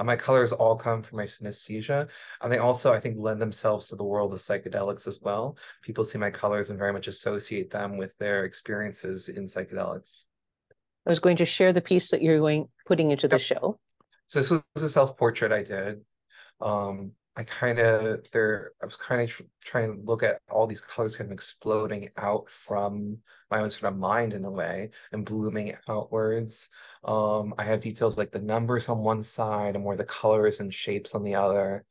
Uh, my colors all come from my synesthesia, and they also, I think, lend themselves to the world of psychedelics as well. People see my colors and very much associate them with their experiences in psychedelics. I was going to share the piece that you're going putting into the show. So this was a self-portrait I did. Um, I kind of there I was kind of tr trying to look at all these colors kind of exploding out from my own sort of mind in a way and blooming outwards. Um, I have details like the numbers on one side and more the colors and shapes on the other.